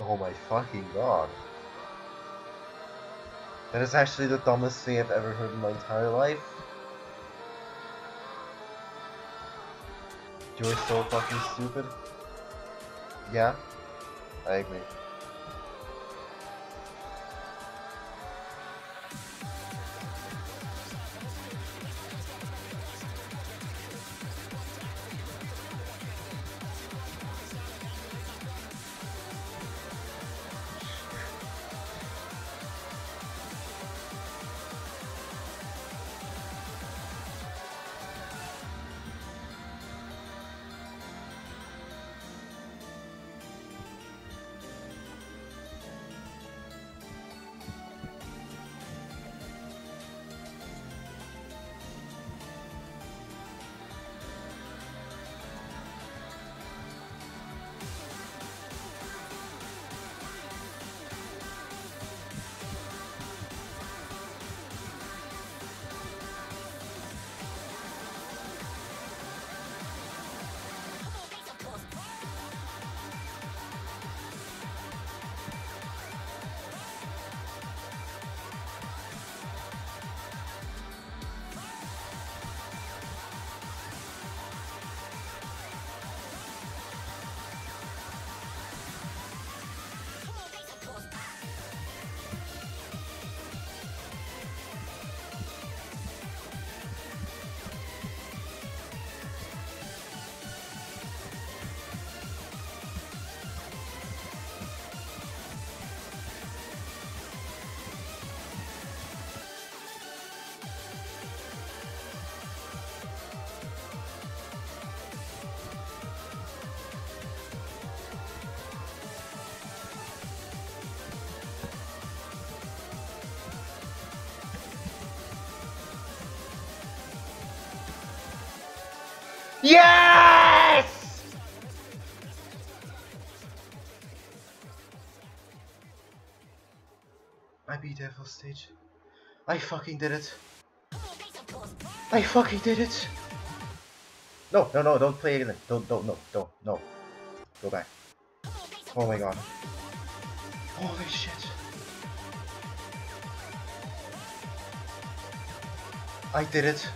Oh my fucking god. That is actually the dumbest thing I've ever heard in my entire life. You're so fucking stupid. Yeah, I agree. Yes! I beat Devil Stage. I fucking did it. I fucking did it. No, no, no, don't play again. Don't, don't, no, don't, no. Go back. Oh my god. Holy shit. I did it.